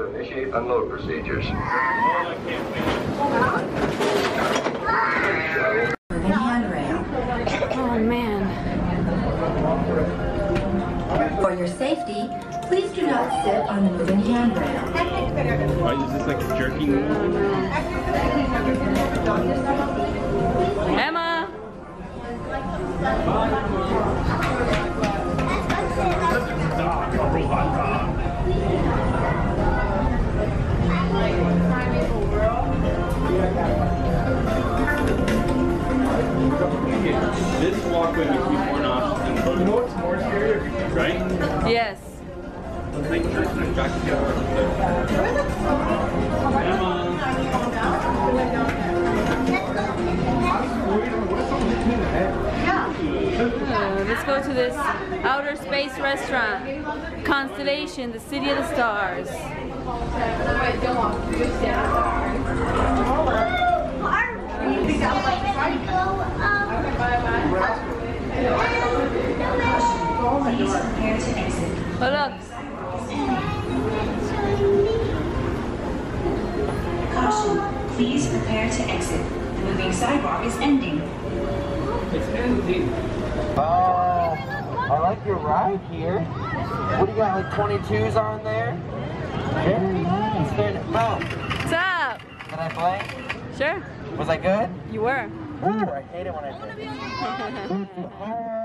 initiate unload procedures. Moving handrail. Oh man. For your safety, please do not sit on the moving handrail. Why is this like a jerking? Emma. You know what's more scary? Right? Yes. Uh, let's go to this outer space restaurant. Constellation, the city of the stars. Please prepare to exit. Oh look. Caution, please prepare to exit. The moving sidewalk is ending. It's ending. Oh, I like your ride here. What do you got, like 22s on there? Very nice. Very What's up? did I play? Sure. Was I good? You were. Ooh, I hate it when I play.